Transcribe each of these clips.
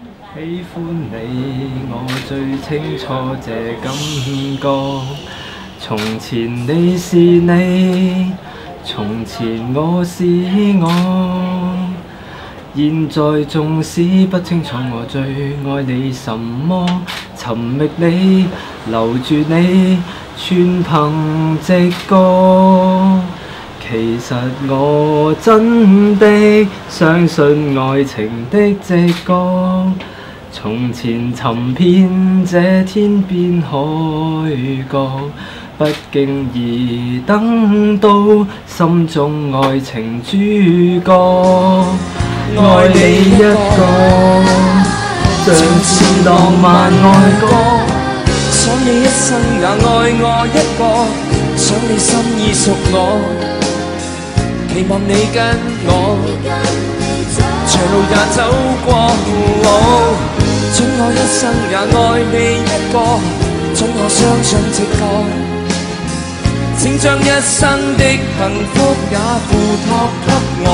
喜欢你，我最清楚这感觉。从前你是你，从前我是我。现在纵使不清楚我最爱你什么，寻觅你，留住你，全凭直觉。其實我真的相信愛情的直覺。從前尋遍這天邊海角，不經意等到心中愛情主角。愛你一個，像是浪漫愛歌。想你一生也愛我一個，想你心意屬我，期望你跟我，长路也走过。准我一生也爱你一个，准我相信直觉。请将一生的幸福也付托给我，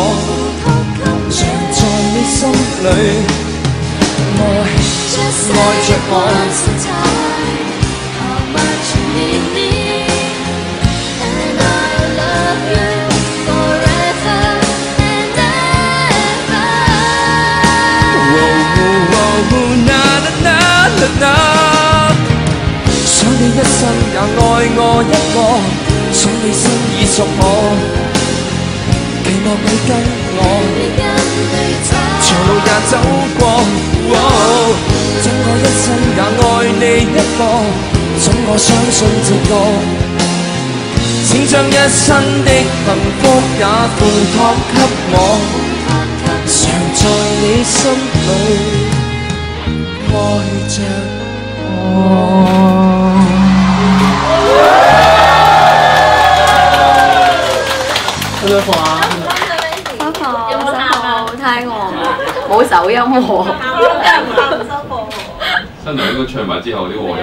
常在你心里，爱爱着我。 你一生也爱我一个，想你心已属我，期望你跟我，长路也走过。准我一生也爱你一个，准我相信直觉。请将一生的幸福也付托给我，常在你心里爱着我。 辛苦啊！辛苦，辛苦，好睇我，冇首音喎。新娘應該唱埋之後啲和音。